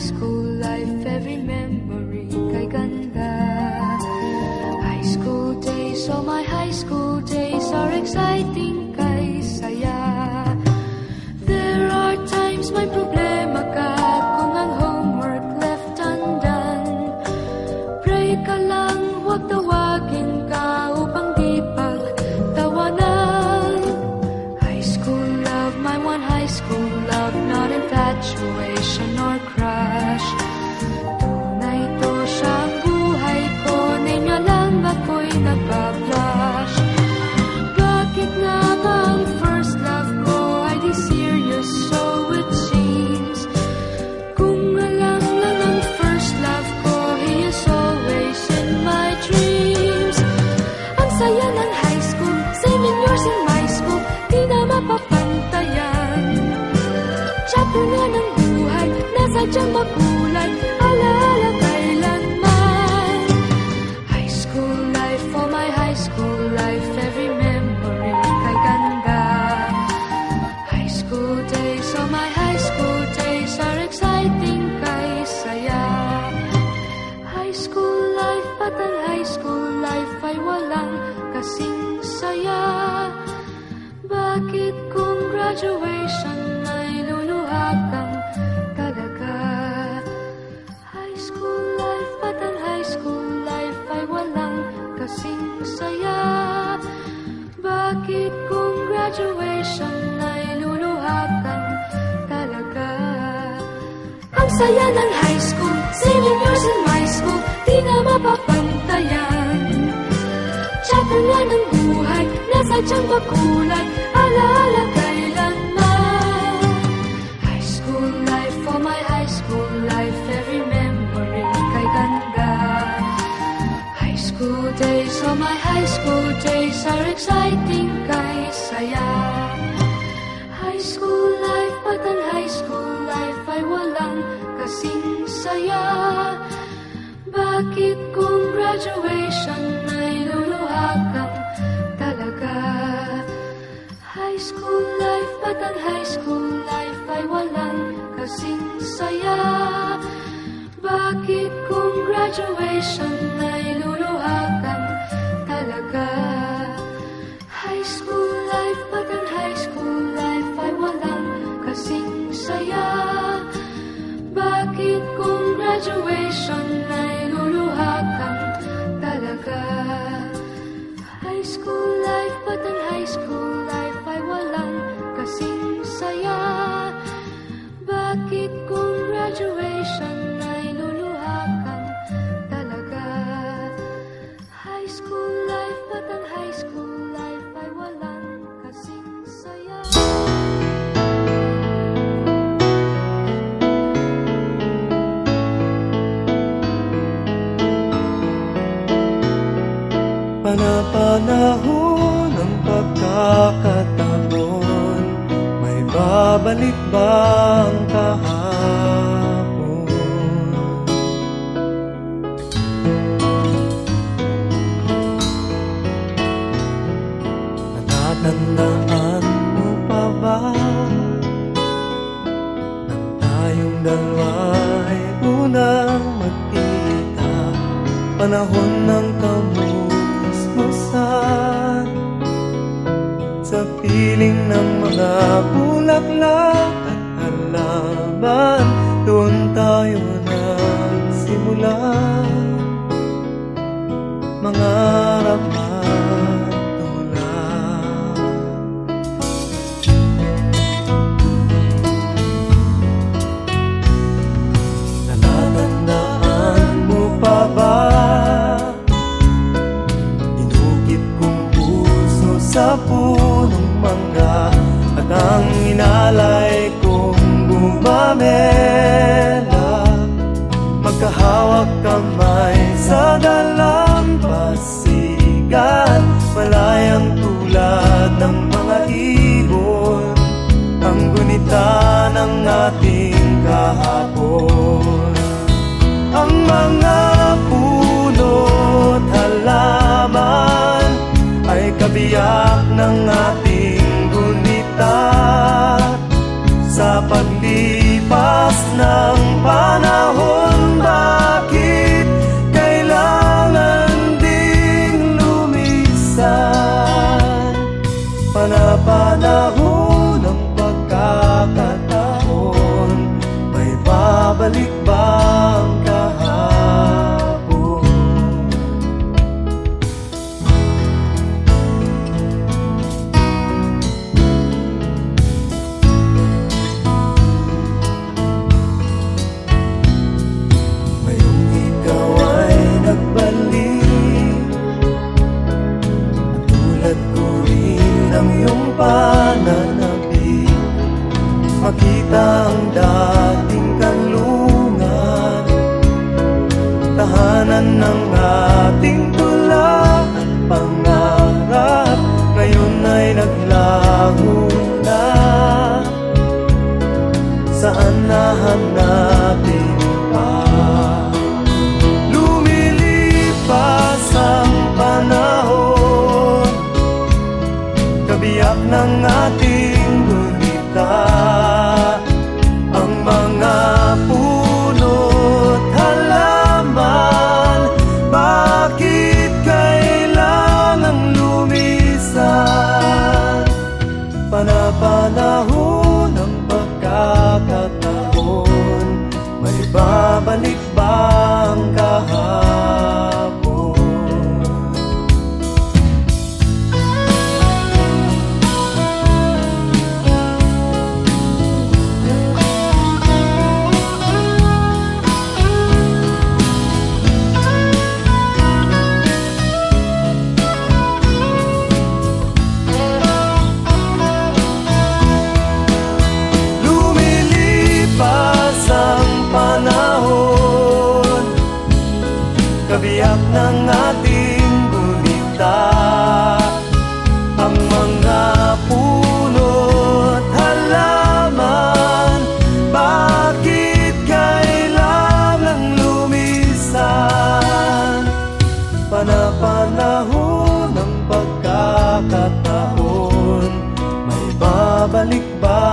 school. graduation ay luluhag talaga. High school life ba't high school life ay walang kasing saya. Bakit kung graduation ay luluhag talaga? Ang saya ng high school, seven years in my school Di na mapapantayan. Chapter nga ng buhay, nasadyang makulay Alaala exciting kay saya. High school life, pag ang high school life ay walang kasing saya? Bakit kung graduation ay luluha kang talaga? High school life, ba't ang high school life ay walang kasing saya? Bakit kung graduation ay luluha life, but ang high school life ay walang kasing saya. Bakit kung graduation ay luluha kang talaga? High school panapanahon ng pagkakataon May babalik ba ang kahapon? Natatandaan mo pa ba Nang tayong dalawa ay unang magkita Panahon na bulaklak Babalik ba?